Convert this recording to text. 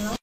¿no?